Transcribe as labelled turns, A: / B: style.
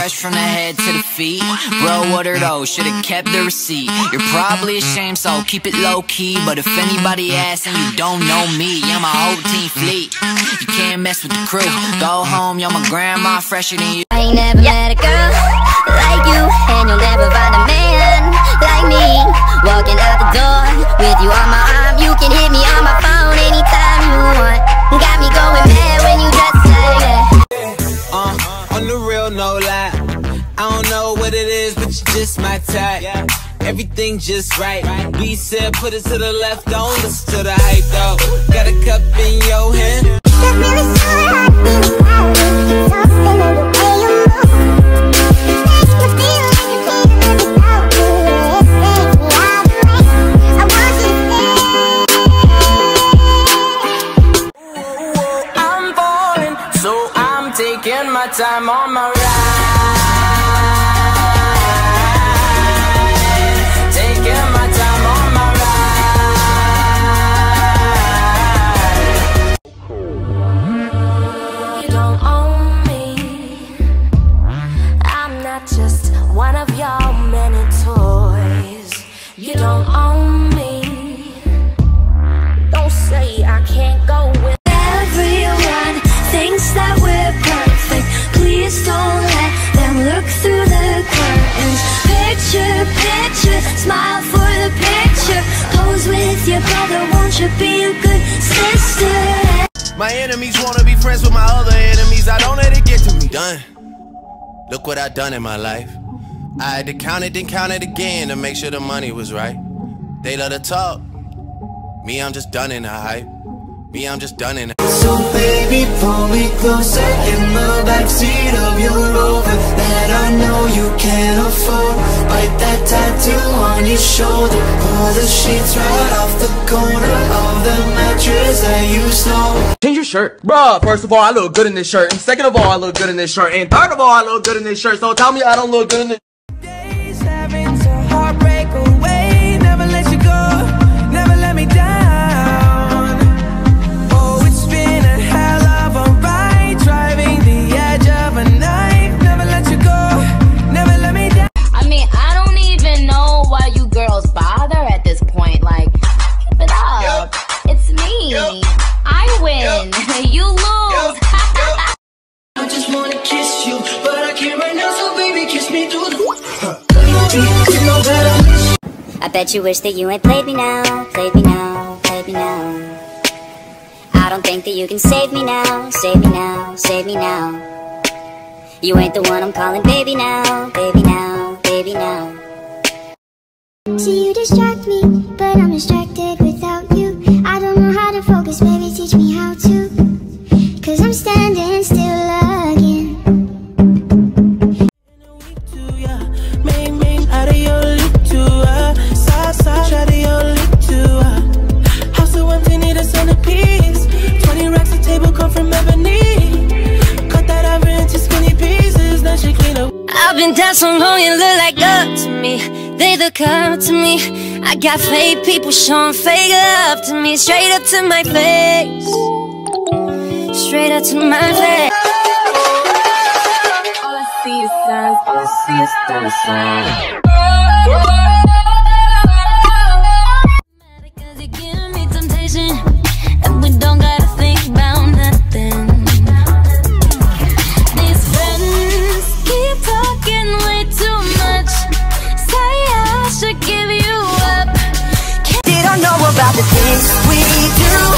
A: fresh from the head to the feet. Bro, what are those? Should've kept the receipt. You're probably ashamed, so keep it low key. But if anybody asks and you don't know me, yeah, my whole team fleet. You can't mess with the crew. Go home, yo, my grandma fresher than you.
B: I ain't never met a girl like you, and you'll never find a man like me. Walking out
C: no lie. I don't know what it is, but you're just my type. Everything just right. B said, put it to the left, don't listen to the hype though. Taking my time on my ride. Taking my time on my ride.
D: You don't own me. I'm not just one of your many toys. You don't own me.
B: Smile for the picture. Pose with your brother, won't you be a good sister?
E: My enemies wanna be friends with my other enemies. I don't let it get to me. Done. Look what I done in my life. I had to count it, then count it again to make sure the money was right. They love to talk. Me, I'm just done in the hype. Me, I'm just done in the
F: So baby, pull me closer in the backseat of your Rover That I know you can't afford Bite that tattoo on your shoulder Pull the sheets right off the corner Of the mattress that you stole
G: Change your shirt. Bruh, first of all, I look good in this shirt. And second of all, I look good in this shirt. And third of all, I look good in this shirt. So tell me I don't look good in this
C: me.
H: I win. you lose.
F: I just wanna kiss you But I can't right now, so baby, kiss me through the You know that I
B: I bet you wish that you ain't played me now, played me now, played me now. I don't think that you can save me now, save me now, save me now. You ain't the one I'm calling baby now, baby now, baby now. See you distract me, but I'm distracted Down so long, you look like up to me. They look up to me. I got fake people showing fake love to me. Straight up to my face. Straight up to my face.
D: all I see is signs, all I see is signs.
I: Things we do.